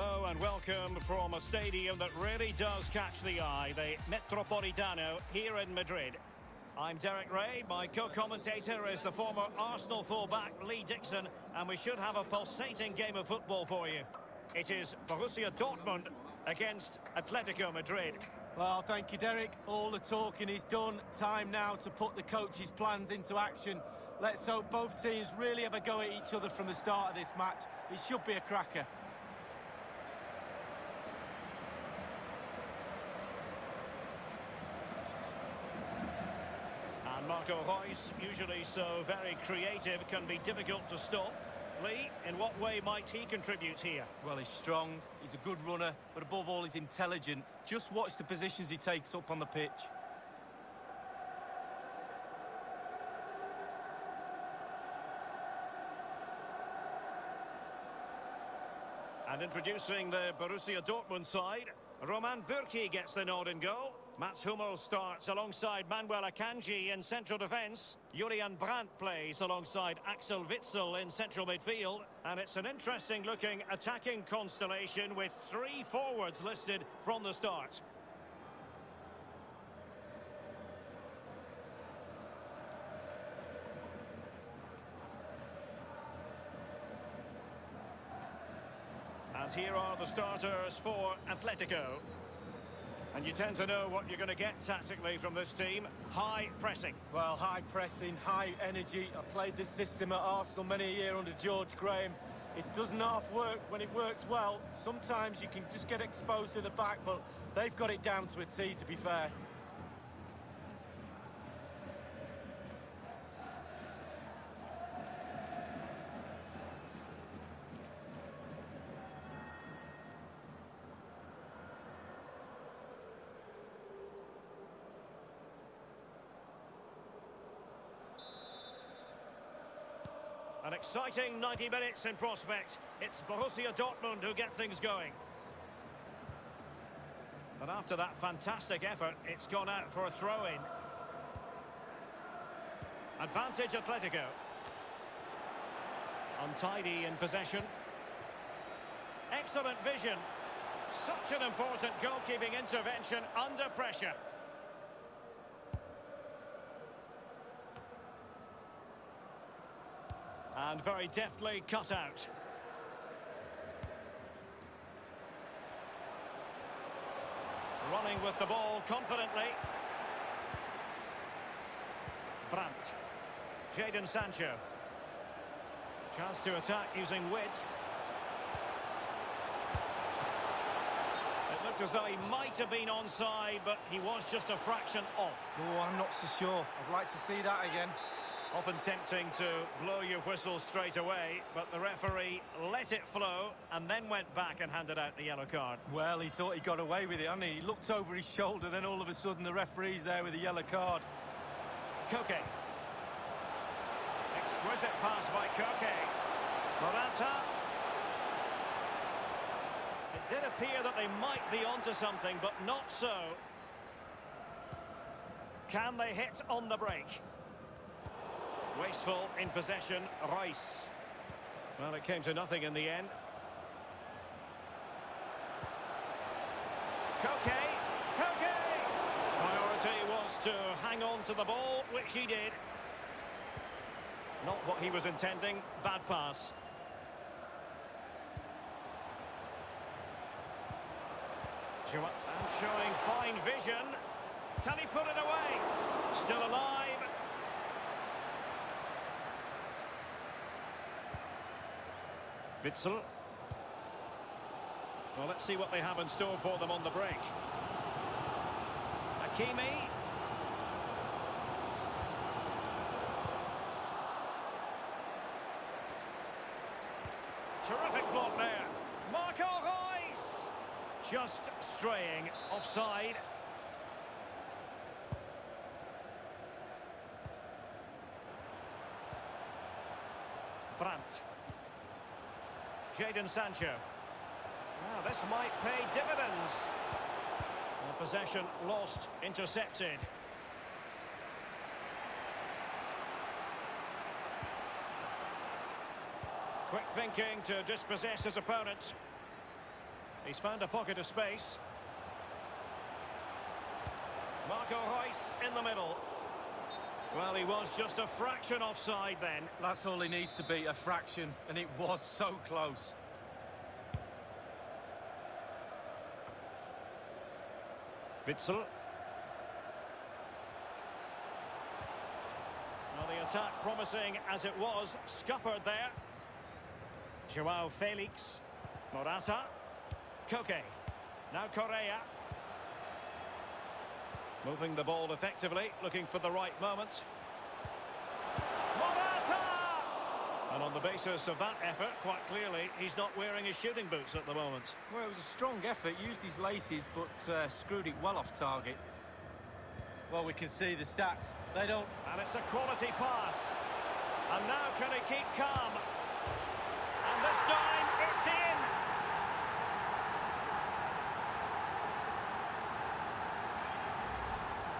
Hello and welcome from a stadium that really does catch the eye, the Metropolitano here in Madrid. I'm Derek Ray, my co-commentator is the former Arsenal fullback Lee Dixon, and we should have a pulsating game of football for you. It is Borussia Dortmund against Atletico Madrid. Well, thank you, Derek. All the talking is done. Time now to put the coach's plans into action. Let's hope both teams really have a go at each other from the start of this match. It should be a cracker. And Marco Reus, usually so very creative, can be difficult to stop. Lee, in what way might he contribute here? Well, he's strong, he's a good runner, but above all, he's intelligent. Just watch the positions he takes up on the pitch. And introducing the Borussia Dortmund side, Roman Bürki gets the nod and goal. Mats Hummels starts alongside Manuel Akanji in central defence. Julian Brandt plays alongside Axel Witsel in central midfield. And it's an interesting looking attacking constellation with three forwards listed from the start. And here are the starters for Atletico. And you tend to know what you're going to get tactically from this team. High pressing. Well, high pressing, high energy. I played this system at Arsenal many a year under George Graham. It doesn't half work when it works well. Sometimes you can just get exposed to the back, but they've got it down to a T, to be fair. An exciting 90 minutes in prospect. It's Borussia Dortmund who get things going. But after that fantastic effort, it's gone out for a throw-in. Advantage Atletico. Untidy in possession. Excellent vision. Such an important goalkeeping intervention under pressure. And very deftly cut out. Running with the ball confidently. Brandt. Jadon Sancho. Chance to attack using width. It looked as though he might have been onside, but he was just a fraction off. Oh, I'm not so sure. I'd like to see that again. Often tempting to blow your whistle straight away, but the referee let it flow and then went back and handed out the yellow card. Well, he thought he got away with it, hadn't he? He looked over his shoulder, then all of a sudden the referee's there with a yellow card. Koke. Exquisite pass by Koke. Morata. It did appear that they might be onto something, but not so. Can they hit on the break? Wasteful in possession, Rice. Well, it came to nothing in the end. Koke, Koke! Priority was to hang on to the ball, which he did. Not what he was intending, bad pass. And showing fine vision. Can he put it away? Still alive. Witsel. Well, let's see what they have in store for them on the break. Hakimi. Terrific block there. Marco Reus. Just straying offside. Brandt. Jadon Sancho. Now, this might pay dividends. Well, possession lost, intercepted. Quick thinking to dispossess his opponent. He's found a pocket of space. Marco Reus in the middle. Well, he was just a fraction offside then. That's all he needs to be, a fraction, and it was so close. Witsel. Well, the attack promising as it was, scuppered there. Joao Felix. Morata. Koke. Now Correa. Moving the ball effectively, looking for the right moment. Morata! And on the basis of that effort, quite clearly, he's not wearing his shooting boots at the moment. Well, it was a strong effort, used his laces, but uh, screwed it well off target. Well, we can see the stats. They don't... And it's a quality pass. And now can he keep calm? And this time, it's in!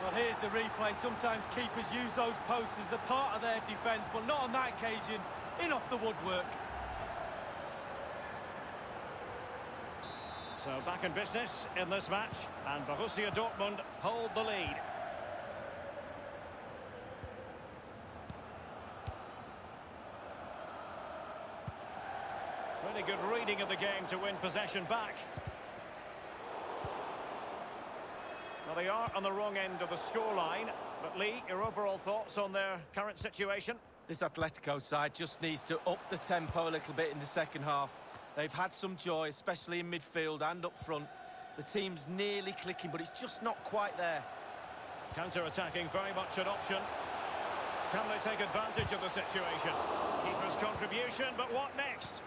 Well, here's the replay. Sometimes keepers use those posts as the part of their defence, but not on that occasion. In off the woodwork. So back in business in this match, and Borussia Dortmund hold the lead. Really good reading of the game to win possession back. Well, they are on the wrong end of the scoreline. But Lee, your overall thoughts on their current situation? This Atletico side just needs to up the tempo a little bit in the second half. They've had some joy, especially in midfield and up front. The team's nearly clicking, but it's just not quite there. Counter-attacking, very much an option. Can they take advantage of the situation? Keeper's contribution, but what next?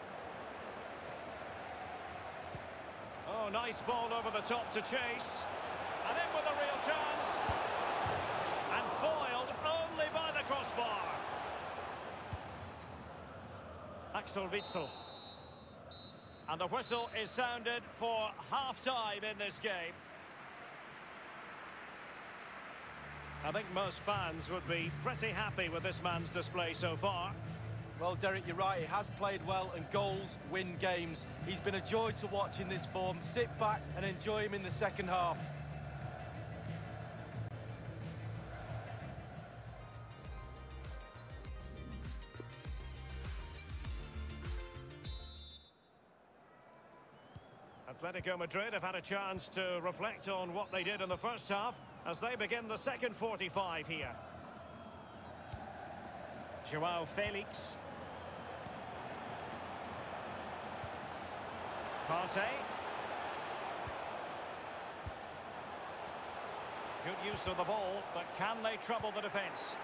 Oh, nice ball over the top to chase. And in with a real chance. And foiled only by the crossbar. Axel Witsel. And the whistle is sounded for half-time in this game. I think most fans would be pretty happy with this man's display so far. Well, Derek, you're right. He has played well, and goals win games. He's been a joy to watch in this form. Sit back and enjoy him in the second half. Atletico Madrid have had a chance to reflect on what they did in the first half as they begin the second 45 here. Joao Felix. Partey. Good use of the ball, but can they trouble the defence?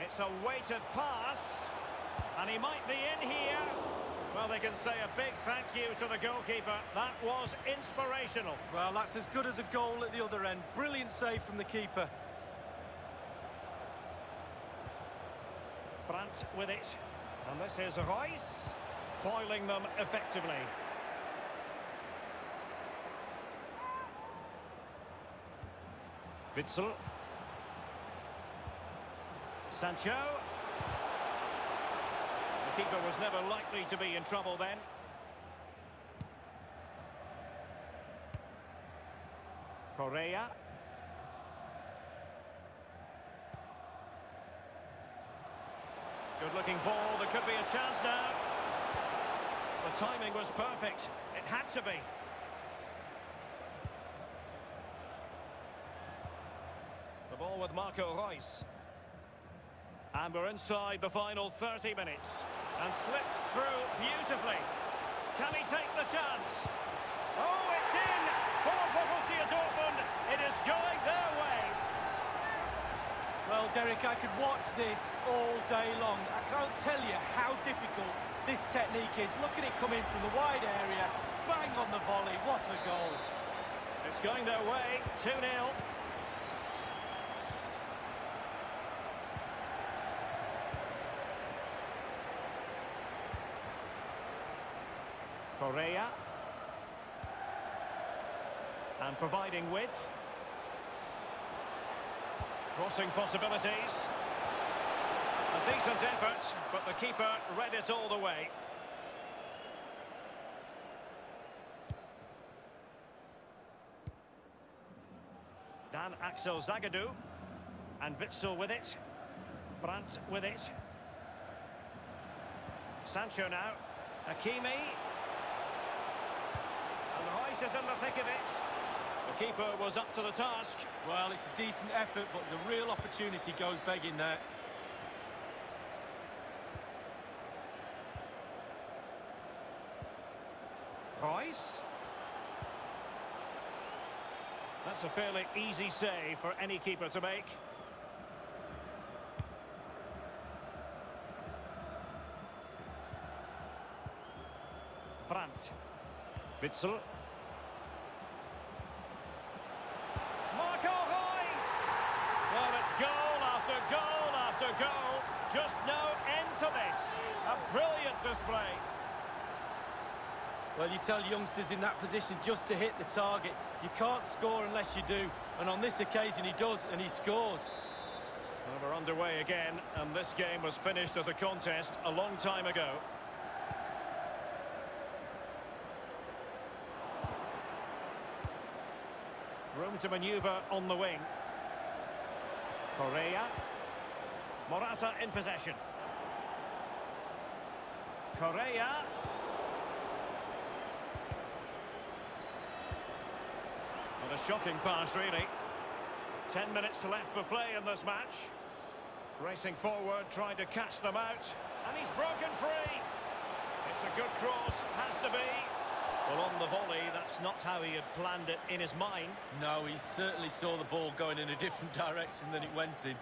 It's a weighted pass. And he might be in here. Well, they can say a big thank you to the goalkeeper. That was inspirational. Well, that's as good as a goal at the other end. Brilliant save from the keeper. Brandt with it. And this is Reus, foiling them effectively. Witsel. Sancho. Keeper was never likely to be in trouble then. Correa. Good looking ball, there could be a chance now. The timing was perfect, it had to be. The ball with Marco Reus. And we're inside the final 30 minutes. And slipped through beautifully. Can he take the chance? Oh, it's in for Borussia Dortmund. It is going their way. Well, Derek, I could watch this all day long. I can't tell you how difficult this technique is. Look at it coming from the wide area. Bang on the volley. What a goal. It's going their way. 2-0. Correa. And providing width. Crossing possibilities. A decent effort, but the keeper read it all the way. Dan Axel Zagadou. And Witsel with it. Brandt with it. Sancho now. Hakimi. And is in the thick of it. The keeper was up to the task. Well, it's a decent effort, but a real opportunity goes begging there. Reus. That's a fairly easy save for any keeper to make. Brandt. Witsel. Marco Reus! Well, it's goal after goal after goal. Just no end to this. A brilliant display. Well, you tell youngsters in that position just to hit the target. You can't score unless you do. And on this occasion, he does, and he scores. Well, we're underway again, and this game was finished as a contest a long time ago. Room to manoeuvre on the wing. Correa. Morata in possession. Correa. What a shocking pass, really. Ten minutes left for play in this match. Racing forward, trying to catch them out. And he's broken free. It's a good cross, has to be. Well, on the volley, that's not how he had planned it in his mind. No, he certainly saw the ball going in a different direction than it went in.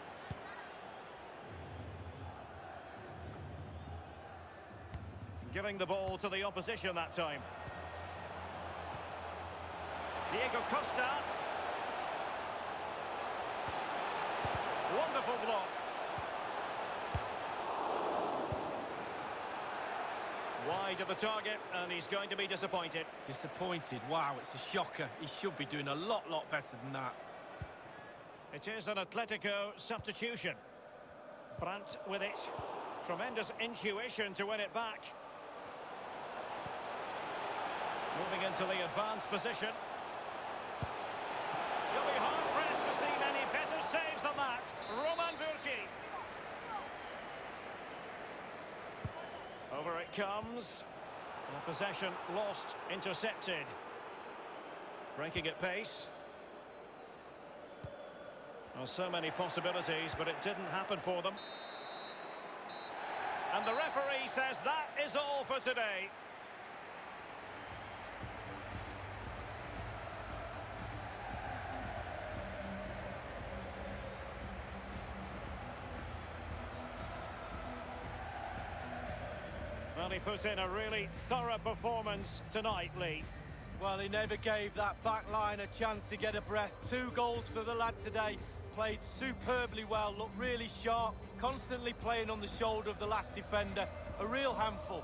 Giving the ball to the opposition that time. Diego Costa. Wonderful block. Wide of the target, and he's going to be disappointed. Disappointed. Wow, it's a shocker. He should be doing a lot, lot better than that. It is an Atletico substitution. Brandt with it. Tremendous intuition to win it back. Moving into the advanced position. You'll be hard-pressed to see any better saves than that. Roman Bürki. Over it comes. The possession lost, intercepted. Breaking at pace. Well, so many possibilities, but it didn't happen for them. And the referee says that is all for today. Well, he put in a really thorough performance tonight, Lee. Well, he never gave that back line a chance to get a breath. Two goals for the lad today. Played superbly well, looked really sharp, constantly playing on the shoulder of the last defender. A real handful.